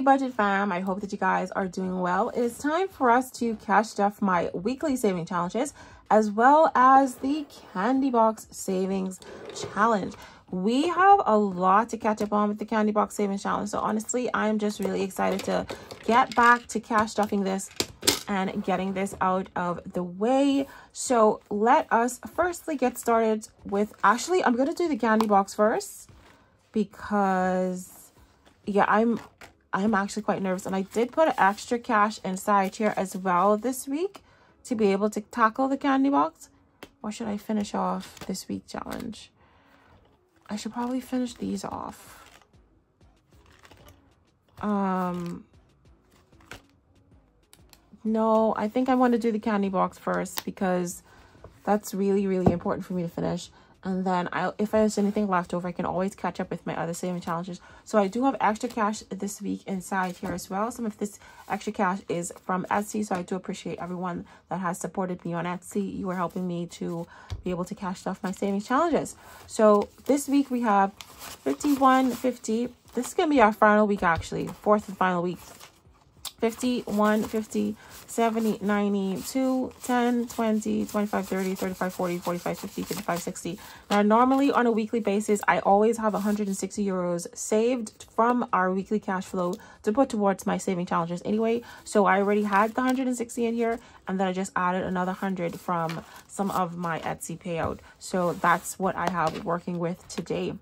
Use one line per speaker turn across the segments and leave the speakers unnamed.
Budget fam, I hope that you guys are doing well. It is time for us to cash stuff my weekly saving challenges as well as the candy box savings challenge. We have a lot to catch up on with the candy box savings challenge. So honestly, I'm just really excited to get back to cash stuffing this and getting this out of the way. So let us firstly get started with, actually, I'm going to do the candy box first because yeah, I'm I'm actually quite nervous. And I did put extra cash inside here as well this week to be able to tackle the candy box. Or should I finish off this week challenge? I should probably finish these off. Um, no, I think I want to do the candy box first because that's really, really important for me to finish and then I, if there's anything left over, I can always catch up with my other saving challenges. So I do have extra cash this week inside here as well. Some of this extra cash is from Etsy, so I do appreciate everyone that has supported me on Etsy. You are helping me to be able to cash off my savings challenges. So this week we have 51.50. This is going to be our final week actually, fourth and final week 50, 1, 50, 70, 90, 2, 10, 20, 25, 30, 35, 40, 45, 50, 55, 60. Now, normally on a weekly basis, I always have 160 euros saved from our weekly cash flow to put towards my saving challenges anyway. So I already had the 160 in here and then I just added another 100 from some of my Etsy payout. So that's what I have working with today.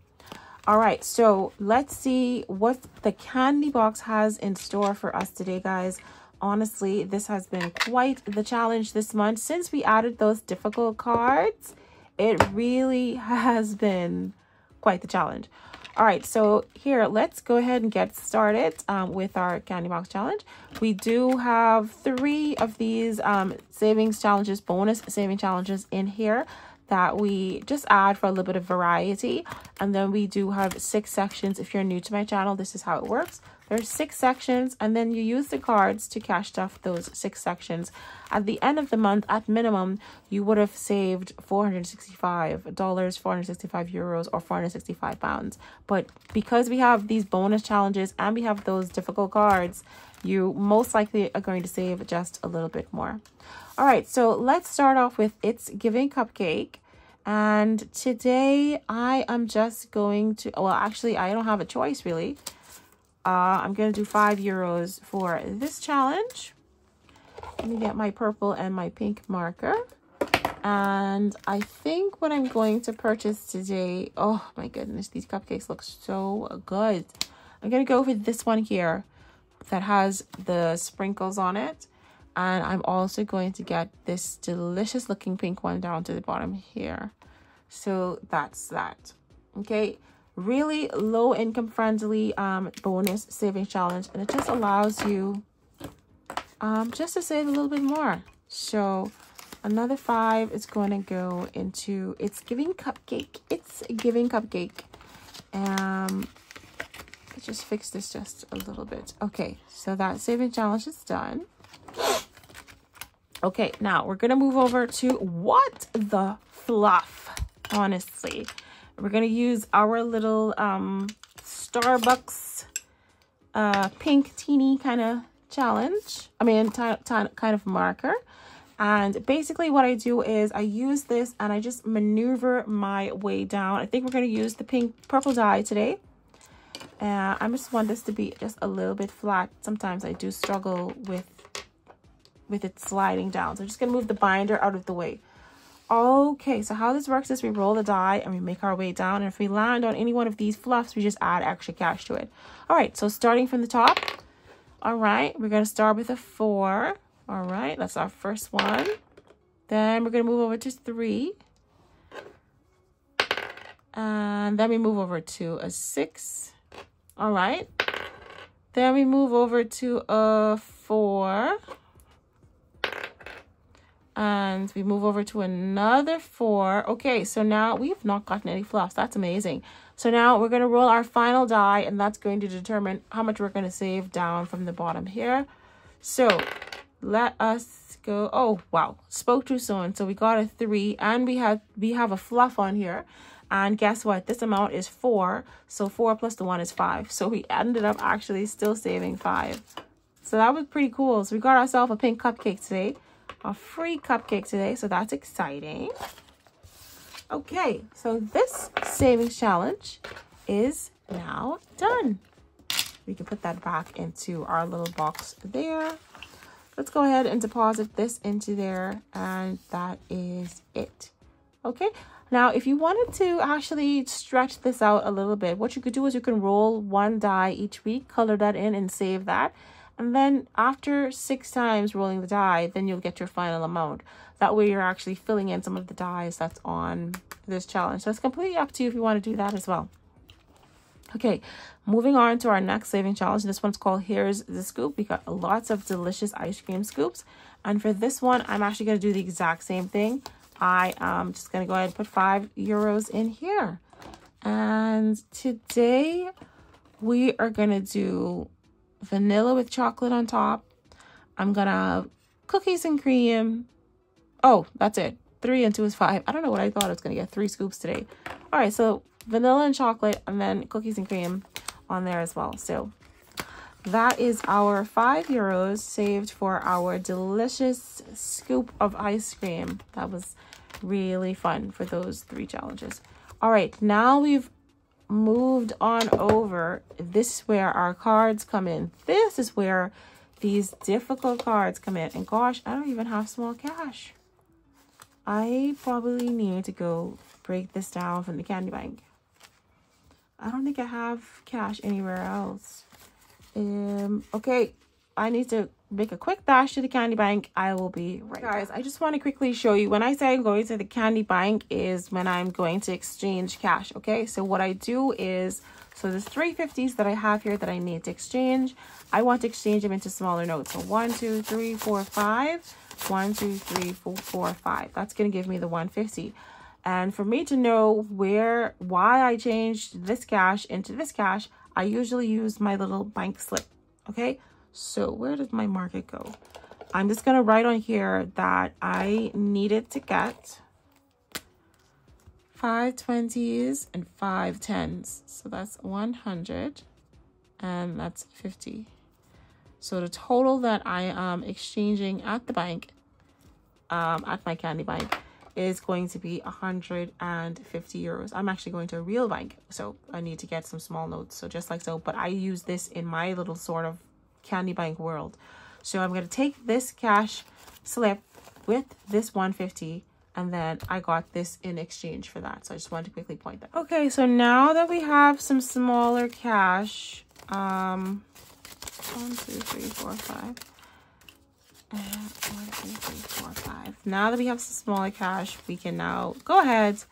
All right, so let's see what the candy box has in store for us today, guys. Honestly, this has been quite the challenge this month. Since we added those difficult cards, it really has been quite the challenge. All right, so here, let's go ahead and get started um, with our candy box challenge. We do have three of these um, savings challenges, bonus saving challenges in here that we just add for a little bit of variety. And then we do have six sections. If you're new to my channel, this is how it works. There's six sections and then you use the cards to cash stuff those six sections. At the end of the month, at minimum, you would have saved $465, 465 euros or 465 pounds. But because we have these bonus challenges and we have those difficult cards, you most likely are going to save just a little bit more. All right, so let's start off with It's Giving Cupcake. And today I am just going to, well, actually, I don't have a choice really. Uh, I'm going to do five euros for this challenge. Let me get my purple and my pink marker. And I think what I'm going to purchase today, oh my goodness, these cupcakes look so good. I'm going to go with this one here that has the sprinkles on it and I'm also going to get this delicious looking pink one down to the bottom here. So that's that. Okay. Really low income friendly um bonus saving challenge. And it just allows you um just to save a little bit more. So another five is going to go into it's giving cupcake. It's giving cupcake. Um let's just fix this just a little bit. Okay. So that saving challenge is done Okay, now we're going to move over to what the fluff, honestly. We're going to use our little um, Starbucks uh, pink teeny kind of challenge. I mean, kind of marker. And basically what I do is I use this and I just maneuver my way down. I think we're going to use the pink purple dye today. Uh, I just want this to be just a little bit flat. Sometimes I do struggle with with it sliding down. So I'm just going to move the binder out of the way. Okay, so how this works is we roll the die and we make our way down. And if we land on any one of these fluffs, we just add extra cash to it. All right, so starting from the top. All right, we're going to start with a four. All right, that's our first one. Then we're going to move over to three. And then we move over to a six. All right. Then we move over to a four and we move over to another four. Okay, so now we've not gotten any fluffs. That's amazing. So now we're going to roll our final die, and that's going to determine how much we're going to save down from the bottom here. So let us go. Oh, wow. Spoke too soon. So we got a three, and we have, we have a fluff on here. And guess what? This amount is four. So four plus the one is five. So we ended up actually still saving five. So that was pretty cool. So we got ourselves a pink cupcake today. A free cupcake today. So that's exciting. Okay, so this savings challenge is now done. We can put that back into our little box there. Let's go ahead and deposit this into there. And that is it. Okay, now if you wanted to actually stretch this out a little bit, what you could do is you can roll one die each week, color that in and save that. And then after six times rolling the die, then you'll get your final amount. That way you're actually filling in some of the dies that's on this challenge. So it's completely up to you if you want to do that as well. Okay, moving on to our next saving challenge. This one's called Here's the Scoop. We got lots of delicious ice cream scoops. And for this one, I'm actually going to do the exact same thing. I am just going to go ahead and put five euros in here. And today we are going to do vanilla with chocolate on top. I'm have cookies and cream. Oh, that's it. Three and two is five. I don't know what I thought I was to get three scoops today. All right, so vanilla and chocolate and then cookies and cream on there as well. So that is our five euros saved for our delicious scoop of ice cream. That was really fun for those three challenges. All right, now we've moved on over. This is where our cards come in. This is where these difficult cards come in. And gosh, I don't even have small cash. I probably need to go break this down from the candy bank. I don't think I have cash anywhere else. Um, okay, I need to make a quick dash to the candy bank. I will be right Guys, I just want to quickly show you when I say I'm going to the candy bank is when I'm going to exchange cash. Okay, so what I do is, so there's 350s that I have here that I need to exchange. I want to exchange them into smaller notes. So one, two, three, four, five. One, two, three, four, four, five. That's going to give me the 150. And for me to know where, why I changed this cash into this cash, I usually use my little bank slip. Okay, so where does my market go? I'm just going to write on here that I needed to get five 20s and five 10s. So that's 100 and that's 50. So the total that I am exchanging at the bank, um, at my candy bank, is going to be 150 euros. I'm actually going to a real bank, so I need to get some small notes. So just like so, but I use this in my little sort of candy bank world. So I'm going to take this cash slip with this 150 and then I got this in exchange for that. So I just wanted to quickly point that. Okay, so now that we have some smaller cash, um, one, two, three, four, five. And one, two, three, four, five. Now that we have some smaller cash, we can now go ahead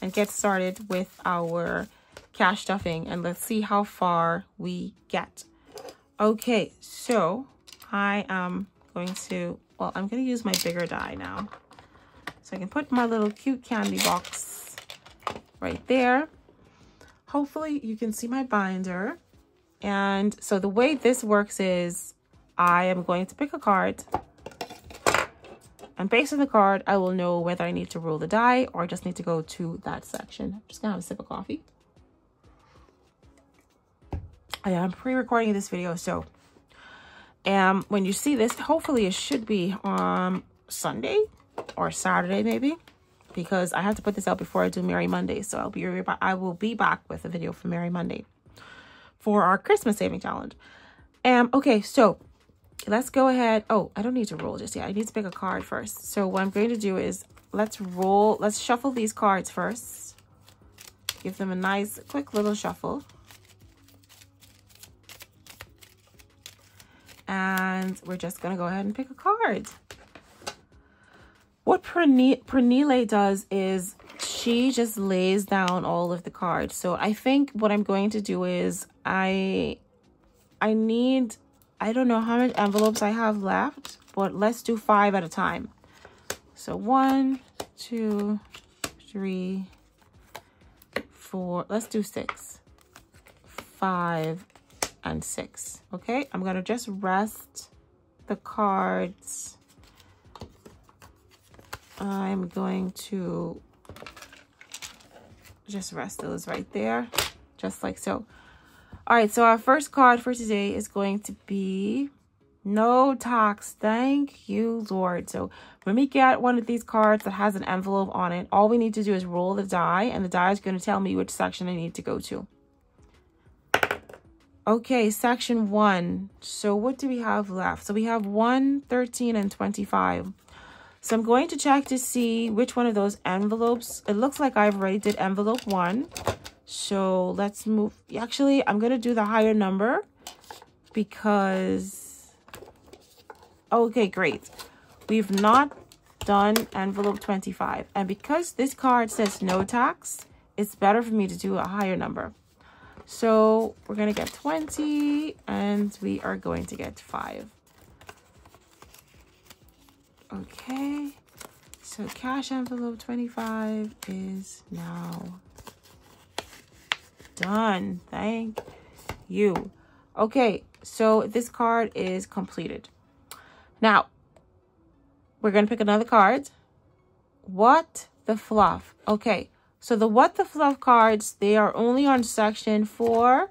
and get started with our cash stuffing and let's see how far we get. Okay, so I am going to, well, I'm going to use my bigger die now. So I can put my little cute candy box right there. Hopefully you can see my binder. And so the way this works is I am going to pick a card. And based on the card, I will know whether I need to roll the die or just need to go to that section. I'm just going to have a sip of coffee. I am pre-recording this video, so um, when you see this, hopefully it should be on Sunday or Saturday maybe, because I have to put this out before I do Merry Monday. So I'll be I will be back with a video for Merry Monday for our Christmas saving challenge. Um, okay, so let's go ahead. Oh, I don't need to roll just yet. I need to pick a card first. So what I'm going to do is let's roll. Let's shuffle these cards first. Give them a nice, quick little shuffle. And we're just going to go ahead and pick a card. What Pernille does is she just lays down all of the cards. So I think what I'm going to do is I I need I don't know how many envelopes I have left, but let's do five at a time. So one, two, three, four, let's do six, five, and six. Okay, I'm to just rest the cards. I'm going to just rest those right there, just like so. All right, so our first card for today is going to be no tax. Thank you, Lord. So when we get one of these cards that has an envelope on it, all we need to do is roll the die, and the die is going to tell me which section I need to go to. Okay, section one. So what do we have left? So we have 1, 13, and 25. So I'm going to check to see which one of those envelopes. It looks like I've already did envelope one. So let's move. Actually, I'm going to do the higher number because... Okay, great. We've not done envelope 25. And because this card says no tax, it's better for me to do a higher number. So we're going to get 20 and we are going to get 5. Okay. So cash envelope 25 is now done. Thank you. Okay. So this card is completed. Now, we're going to pick another card. What the fluff? Okay. So the What the Fluff cards, they are only on section 4,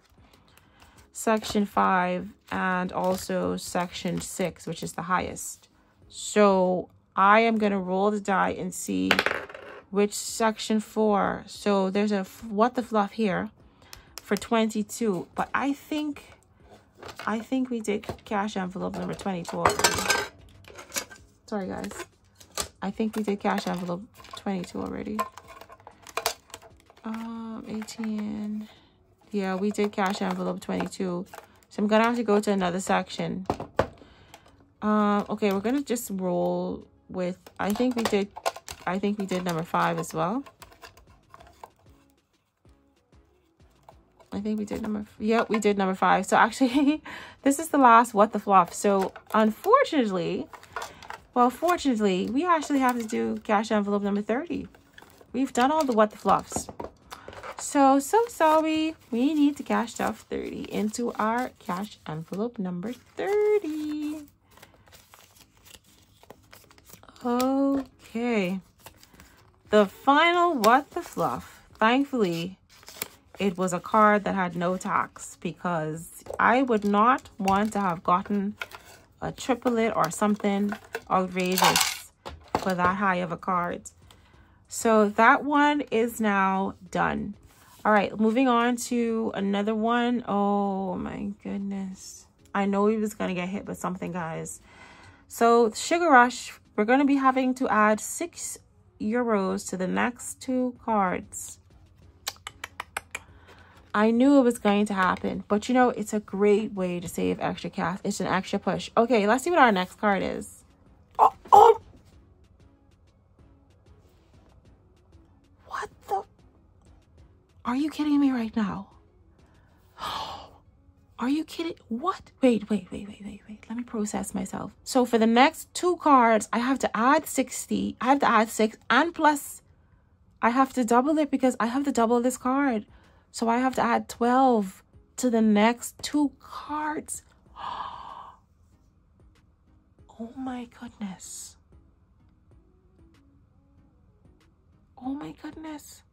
section 5, and also section 6, which is the highest. So I am going to roll the die and see which section 4. So there's a What the Fluff here for 22. But I think, I think we did cash envelope number 22 already. Sorry, guys. I think we did cash envelope 22 already. Um, 18. Yeah, we did cash envelope 22. So I'm gonna have to go to another section. Um, okay, we're gonna just roll with, I think we did, I think we did number five as well. I think we did number, yep, we did number five. So actually, this is the last What the Fluff. So unfortunately, well, fortunately, we actually have to do cash envelope number 30. We've done all the What the Fluffs. So, so sorry. We need to cash off 30 into our cash envelope number 30. Okay. The final What the Fluff. Thankfully, it was a card that had no tax because I would not want to have gotten a triplet or something outrageous for that high of a card. So that one is now done. All right, moving on to another one. Oh my goodness. I know he was going to get hit with something, guys. So Sugar Rush, we're going to be having to add six euros to the next two cards. I knew it was going to happen, but you know, it's a great way to save extra cash. It's an extra push. Okay, let's see what our next card is. Oh, oh Are you kidding me right now? Are you kidding? What? Wait, wait, wait, wait, wait, wait. Let me process myself. So for the next two cards, I have to add 60. I have to add 6 and plus I have to double it because I have to double this card. So I have to add 12 to the next two cards. Oh my goodness. Oh my goodness.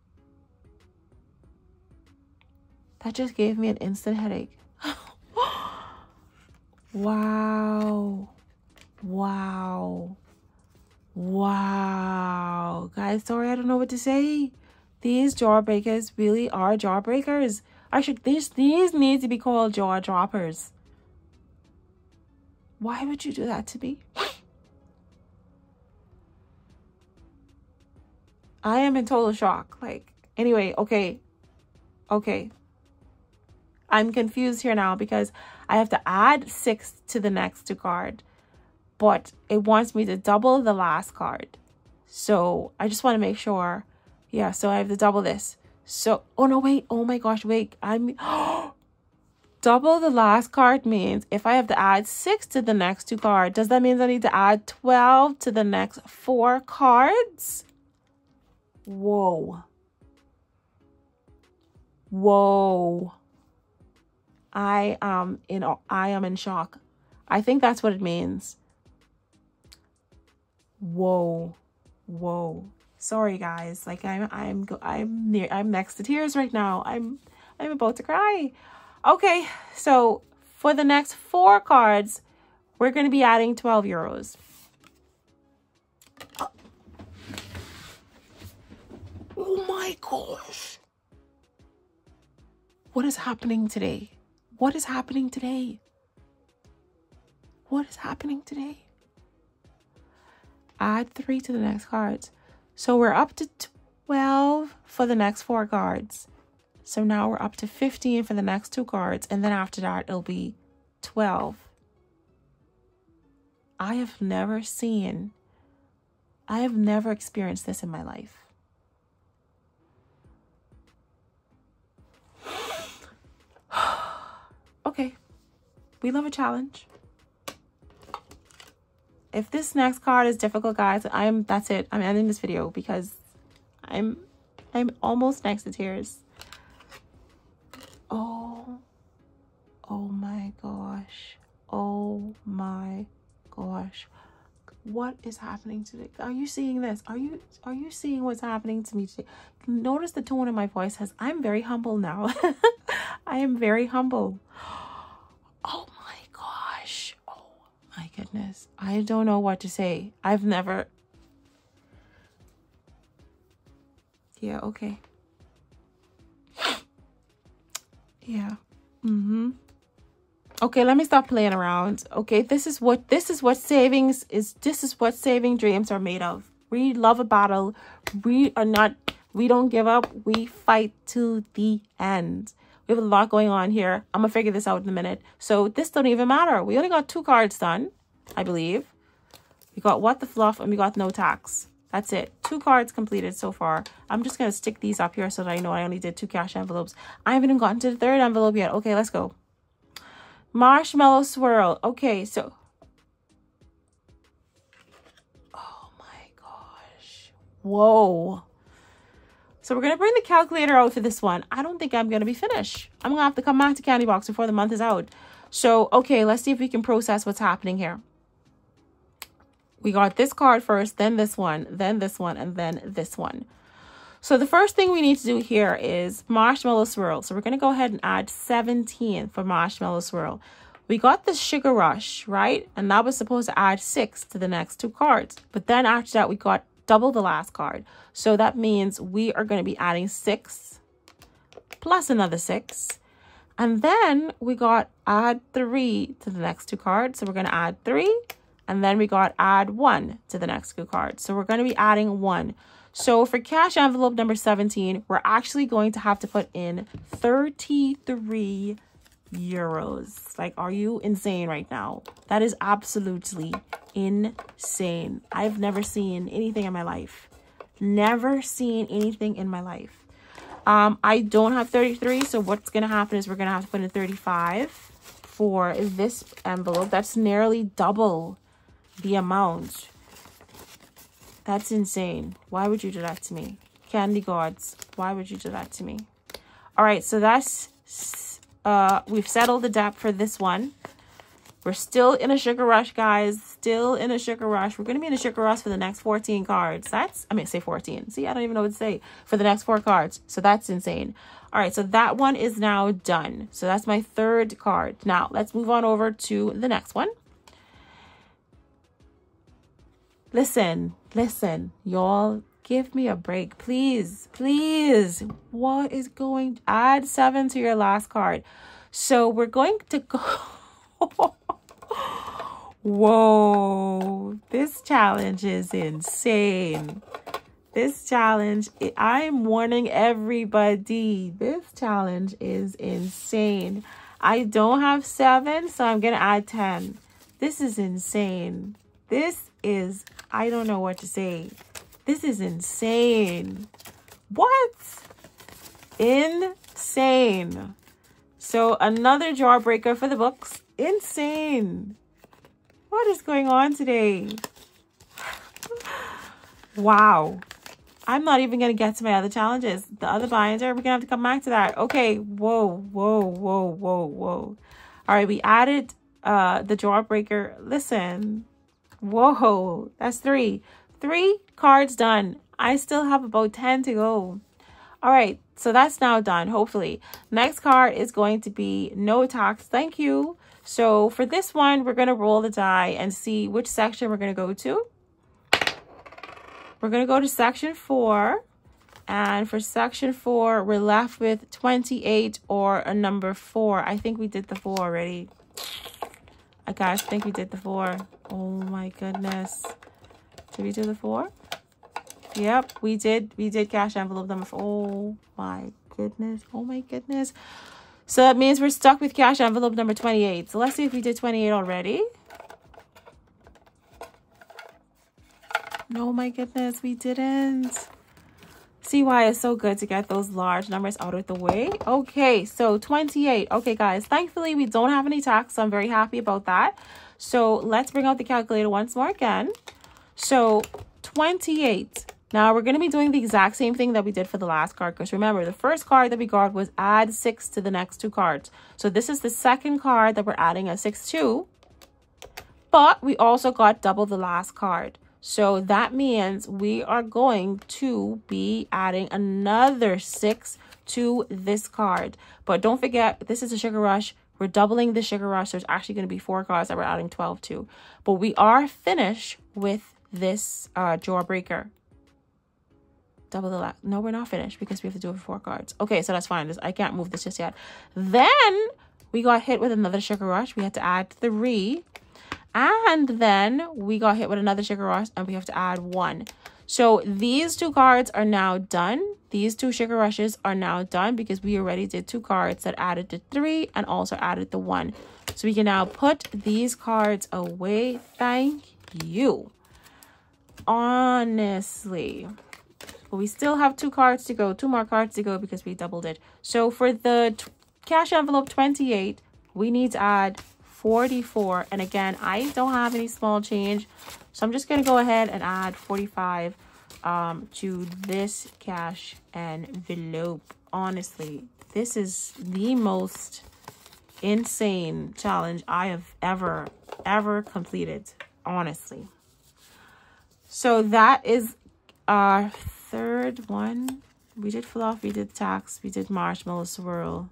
That just gave me an instant headache. wow. Wow. Wow. Guys, sorry, I don't know what to say. These jawbreakers really are jawbreakers. I should these these need to be called jaw droppers. Why would you do that to me? I am in total shock. Like, anyway, okay. Okay. I'm confused here now because I have to add six to the next two card, but it wants me to double the last card. So I just want to make sure. Yeah, so I have to double this. So, oh no, wait. Oh my gosh, wait. I'm double the last card means if I have to add six to the next two cards, does that mean I need to add 12 to the next four cards? Whoa. Whoa. I am in I am in shock. I think that's what it means. Whoa. Whoa. Sorry, guys. Like I'm, I'm, I'm near, I'm next to tears right now. I'm, I'm about to cry. Okay, so for the next four cards, we're going to be adding 12 euros. Oh my gosh. What is happening today? What is happening today? What is happening today? Add three to the next cards. So we're up to 12 for the next four cards. So now we're up to 15 for the next two cards. And then after that, it'll be 12. I have never seen, I have never experienced this in my life. Okay, we love a challenge. If this next card is difficult, guys, I'm that's it. I'm ending this video because I'm I'm almost next to tears. Oh, oh my gosh. Oh my gosh. What is happening today? Are you seeing this? Are you are you seeing what's happening to me today? Notice the tone of my voice has I'm very humble now. I am very humble. Oh my gosh. Oh my goodness. I don't know what to say. I've never Yeah, okay. Yeah. Mm-hmm. Okay, let me stop playing around. Okay, this is what this is what savings is this is what saving dreams are made of. We love a battle. We are not we don't give up. We fight to the end. We have a lot going on here. I'm gonna figure this out in a minute. So this don't even matter. We only got two cards done, I believe. We got what the fluff and we got no tax. That's it. Two cards completed so far. I'm just to stick these up here so that I know I only did two cash envelopes. I haven't even gotten to the third envelope yet. Okay, let's go. Marshmallow swirl. Okay, so. Oh my gosh. Whoa. So we're going to bring the calculator out for this one. I don't think I'm going to be finished. I'm going to have to come back to Candy Box before the month is out. So, okay, let's see if we can process what's happening here. We got this card first, then this one, then this one, and then this one. So the first thing we need to do here is marshmallow swirl. So we're going to go ahead and add 17 for marshmallow swirl. We got the sugar rush, right? And that was supposed to add six to the next two cards. But then after that, we got double the last card. So that means we are going to be adding six plus another six. And then we got add three to the next two cards. So we're going to add three. And then we got add one to the next two cards. So we're going to be adding one. So for cash envelope number 17, we're actually going to have to put in 33 euros. Like, are you insane right now? That is absolutely insane. I've never seen anything in my life. Never seen anything in my life. Um, I don't have 33, so what's going to happen is we're going to have to put in 35 for this envelope. That's nearly double the amount that's insane. Why would you do that to me? Candy gods, why would you do that to me? All right, so that's, uh, we've settled the debt for this one. We're still in a sugar rush, guys. Still in a sugar rush. We're going to be in a sugar rush for the next 14 cards. That's, I mean, say 14. See, I don't even know what to say for the next four cards. So that's insane. All right, so that one is now done. So that's my third card. Now, let's move on over to the next one. Listen, listen, y'all, give me a break, please, please. What is going? Add seven to your last card. So we're going to go. Whoa, this challenge is insane. This challenge, I'm warning everybody, this challenge is insane. I don't have seven, so I'm going to add 10. This is insane. This is, I don't know what to say. This is insane. What? Insane. So another jawbreaker for the books. Insane. What is going on today? wow. I'm not even going to get to my other challenges. The other binder, we're going to have to come back to that. Okay. Whoa, whoa, whoa, whoa, whoa. All right. We added uh, the jawbreaker. Listen, Whoa, that's three. Three cards done. I still have about 10 to go. All right, so that's now done, hopefully. Next card is going to be no tax. Thank you. So for this one, we're going to roll the die and see which section we're going to go to. We're going to go to section 4. And for section 4, we're left with 28 or a number 4. I think we did the 4 already. I gosh, think we did the 4. Oh my goodness. Did we do the 4? Yep, we did. We did cash envelope number four. Oh my goodness. Oh my goodness. So that means we're stuck with cash envelope number 28. So let's see if we did 28 already. No, my goodness, we didn't. See why it's so good to get those large numbers out of the way. Okay, so 28. Okay, guys, thankfully we don't have any tax, so I'm very happy about that. So let's bring out the calculator once more again. So 28 now we're going to be doing the exact same thing that we did for the last card because remember the first card that we got was add 6 to the next two cards. So this is the second card that we're adding a 6 to. But we also got double the last card. So that means we are going to be adding another 6 to this card. But don't forget, this is a Sugar Rush. We're doubling the Sugar Rush. There's actually going to be four cards that we're adding 12 to. But we are finished with this uh, Jawbreaker double the last. No, we're not finished because we have to do it for four cards. Okay, so that's fine. I can't move this just yet. Then we got hit with another sugar rush. We had to add three. And then we got hit with another sugar rush and we have to add one. So these two cards are now done. These two sugar rushes are now done because we already did two cards that added the three and also added the one. So we can now put these cards away. Thank you. Honestly. But we still have two cards to go, two more cards to go because we doubled it. So for the cash envelope 28, we need to add 44. And again, I don't have any small change. So I'm just going to go ahead and add 45 um, to this cash and envelope. Honestly, this is the most insane challenge I have ever, ever completed. Honestly. So that is our third one, we did fluff, we did tax, we did marshmallow swirl,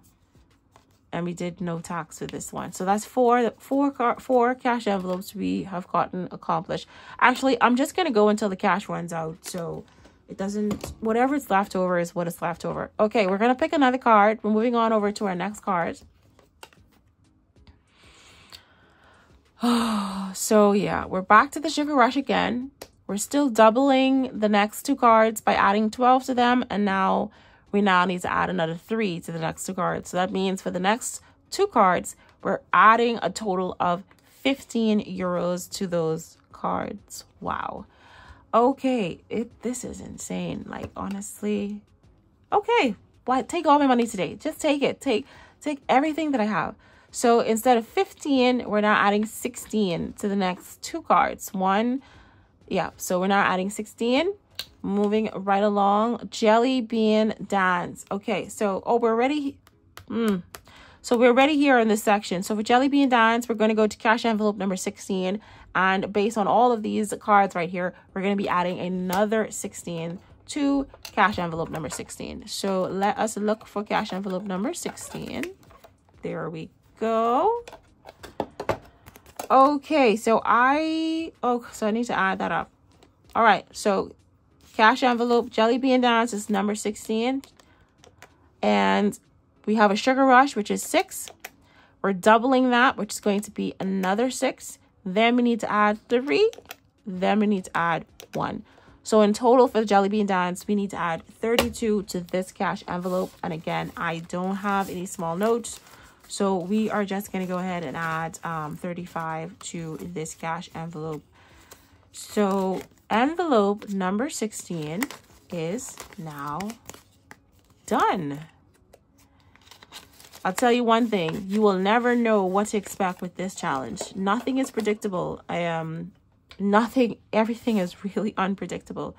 and we did no tax with this one. So that's four, four, four cash envelopes we have gotten accomplished. Actually, I'm just to go until the cash runs out. So it doesn't, whatever is left over is what is left over. Okay, we're to pick another card. We're moving on over to our next card. so yeah, we're back to the Sugar Rush again. We're still doubling the next two cards by adding 12 to them. And now we now need to add another three to the next two cards. So that means for the next two cards, we're adding a total of 15 euros to those cards. Wow. Okay, it this is insane. Like honestly. Okay, what? take all my money today? Just take it. Take take everything that I have. So instead of 15, we're now adding 16 to the next two cards. One, yeah, so we're now adding 16. Moving right along. Jelly bean dance. Okay, so, oh, we're ready. Mm. So we're ready here in this section. So for Jelly Bean Dance, we're going to go to cash envelope number 16. And based on all of these cards right here, we're going to be adding another 16 to cash envelope number 16. So let us look for cash envelope number 16. There we go. Okay, so I, oh, so I need to add that up. All right, so cash envelope, Jelly Bean Dance is number 16. And we have a Sugar Rush, which is 6. We're doubling that, which is going to be another 6. Then we need to add 3. Then we need to add 1. So in total for the Jelly Bean Dance, we need to add 32 to this cash envelope. And again, I don't have any small notes. So we are just going to go ahead and add um, 35 to this cash envelope. So envelope number 16 is now done. I'll tell you one thing. You will never know what to expect with this challenge. Nothing is predictable. I am um, nothing. Everything is really unpredictable.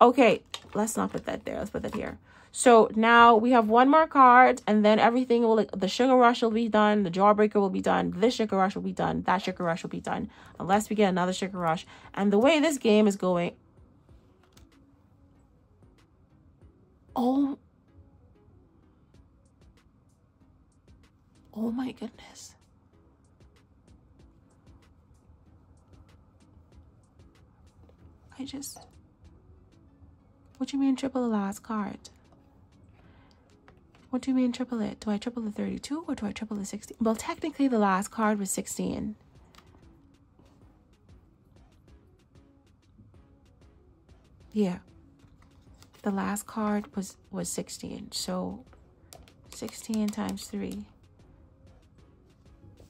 Okay, let's not put that there. Let's put that here. So now we have one more card and then everything will, the sugar rush will be done. The jawbreaker will be done. This sugar rush will be done. That sugar rush will be done unless we get another sugar rush. And the way this game is going, Oh. Oh my goodness. I just. What do you mean triple the last card? What do you mean triple it? Do I triple the 32 or do I triple the 16? Well, technically the last card was 16. Yeah. The last card was was 16. So 16 times 3.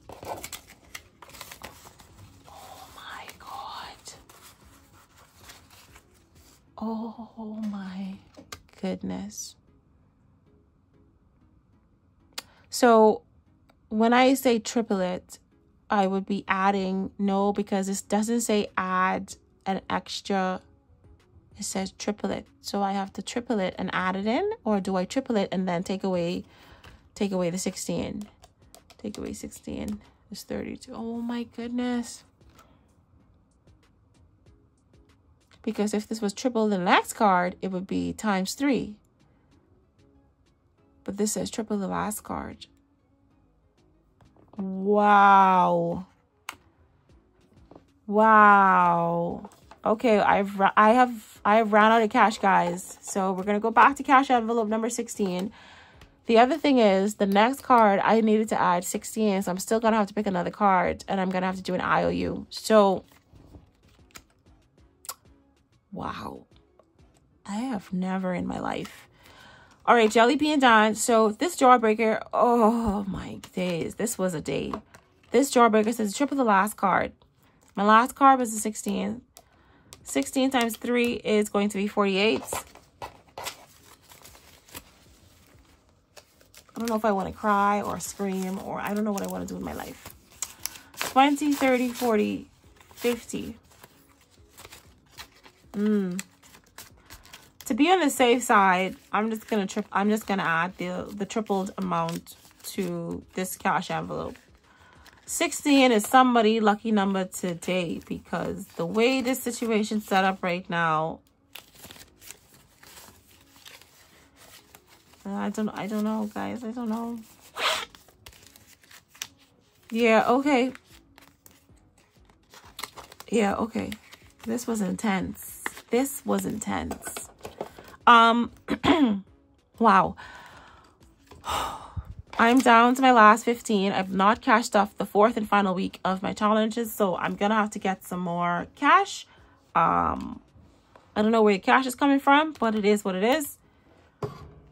Oh my god. Oh my goodness. So when I say triplet, I would be adding no because this doesn't say add an extra it says triplet. So I have to triple it and add it in or do I triple it and then take away take away the 16? Take away 16 is 32. Oh my goodness. Because if this was triple the next card, it would be times 3. But this says triple the last card. Wow. Wow. Okay, I've I have I have ran out of cash, guys. So we're gonna go back to cash envelope number 16. The other thing is the next card I needed to add 16, so I'm still gonna have to pick another card and I'm gonna have to do an IOU. So wow. I have never in my life. All right, Jelly Bean Don. So this jawbreaker, oh my days. This was a day. This jawbreaker says triple the last card. My last card was a 16. 16 times 3 is going to be 48. I don't know if I want to cry or scream or I don't know what I want to do with my life. 20, 30, 40, 50. Hmm. To be on the safe side, I'm just gonna trip I'm just gonna add the the tripled amount to this cash envelope. 16 is somebody lucky number today because the way this situation set up right now uh, I don't I don't know guys I don't know. Yeah okay. Yeah okay. This was intense. This was intense um wow I'm down to my last 15. I've not cashed off the fourth and final week of my challenges, so I'm going to have to get some more cash. Um, I don't know where your cash is coming from, but it is what it is.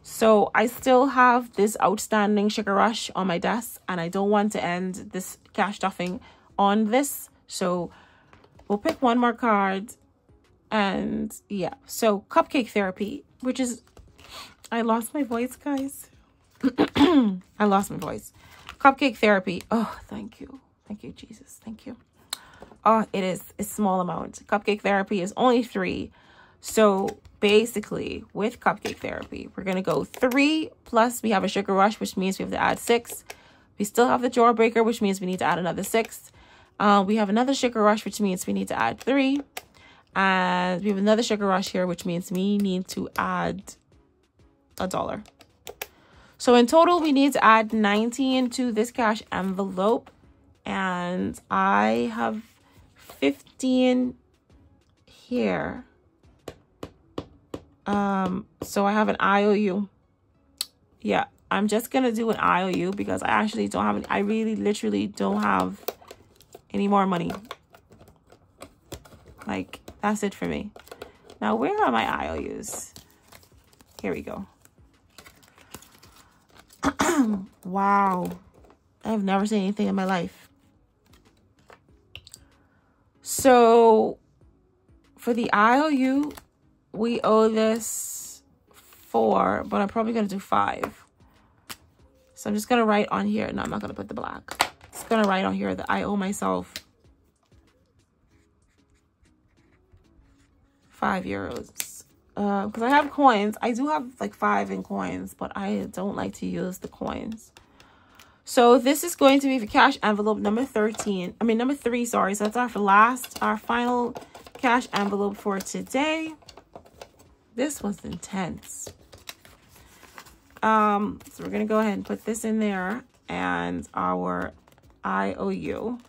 So I still have this outstanding Sugar Rush on my desk, and I don't want to end this cash stuffing on this. So we'll pick one more card. And yeah, so Cupcake Therapy, which is... I lost my voice, guys. I lost my voice. Cupcake therapy. Oh, thank you. Thank you, Jesus. Thank you. Oh, it is a small amount. Cupcake therapy is only three. So basically, with cupcake therapy, we're going to go three plus we have a sugar rush, which means we have to add six. We still have the jawbreaker, which means we need to add another six. Uh, we have another sugar rush, which means we need to add three. And we have another sugar rush here, which means we need to add a dollar. So in total, we need to add 90 into this cash envelope. And I have 15 here. Um, so I have an IOU. Yeah, I'm just going to do an IOU because I actually don't have, any, I really literally don't have any more money. Like, that's it for me. Now, where are my IOUs? Here we go. wow. I've never seen anything in my life. So for the IOU, we owe this four, but I'm probably going to do five. So I'm just going to write on here. No, I'm not going to put the black. Just going to write on here that I owe myself five euros because uh, I have coins. I do have like five in coins, but I don't like to use the coins. So this is going to be the cash envelope number 13. I mean, number three, sorry. So that's our last, our final cash envelope for today. This was intense. Um, so we're going to go ahead and put this in there and our IOU.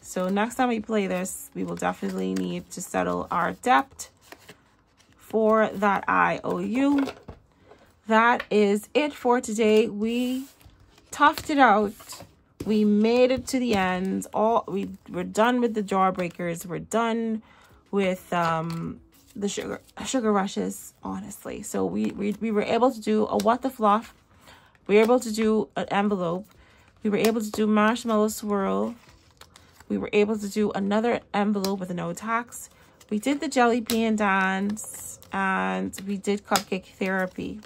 So next time we play this, we will definitely need to settle our debt for that IOU. That is it for today. We toughed it out. We made it to the end. All we we're done with the jawbreakers. We're done with um the sugar sugar rushes, honestly. So we, we, we were able to do a what the fluff. We were able to do an envelope. We were able to do marshmallow swirl. We were able to do another envelope with no tax. We did the jelly bean dance and we did cupcake therapy.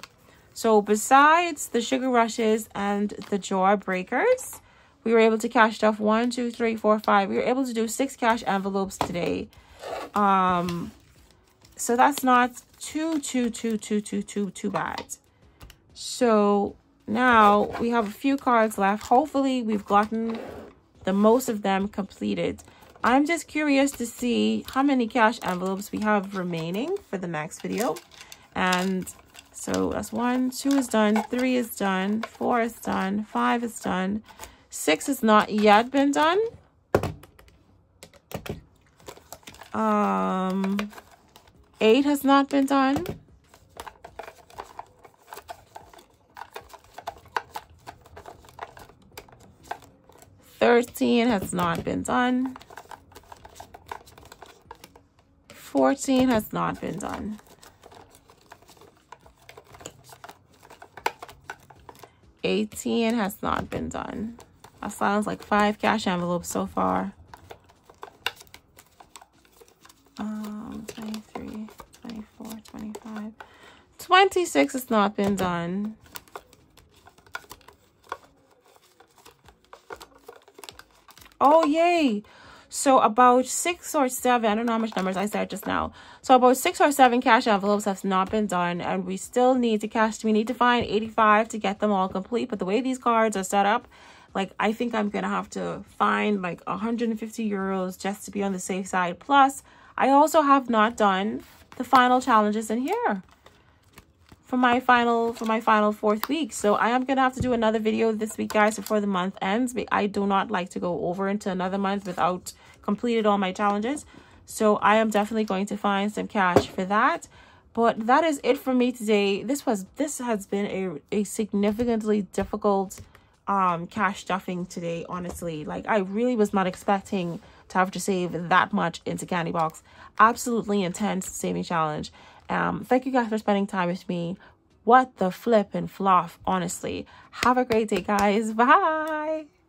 So besides the sugar rushes and the jaw breakers, we were able to cash stuff one, two, three, four, five. We were able to do six cash envelopes today. Um, so that's not too, too, too, too, too, too, too bad. So now we have a few cards left. Hopefully we've gotten the most of them completed. I'm just curious to see how many cash envelopes we have remaining for the next video. And so that's one, two is done, three is done, four is done, five is done, six has not yet been done. Um, Eight has not been done. Thirteen has not been done. Fourteen has not been done. Eighteen has not been done. That sounds like five cash envelopes so far. Um, 23, 24, 25. 26 has not been done. Oh, yay. So about six or seven, I don't know how much numbers I said just now. So about six or seven cash envelopes have not been done and we still need to cash. We need to find 85 to get them all complete. But the way these cards are set up, like I think I'm going to have to find like 150 euros just to be on the safe side. Plus, I also have not done the final challenges in here for my final for my final fourth week. So i am gonna have to do another video this week guys before the month ends. But i do not like to go over into another month without completed all my challenges. So i am definitely going to find some cash for that. But that is it for me today. This was this has been a, a significantly difficult um cash stuffing today honestly. Like i really was not expecting to have to save that much into candy box. Absolutely intense saving challenge um thank you guys for spending time with me. What the flip and fluff honestly. Have a great day guys. Bye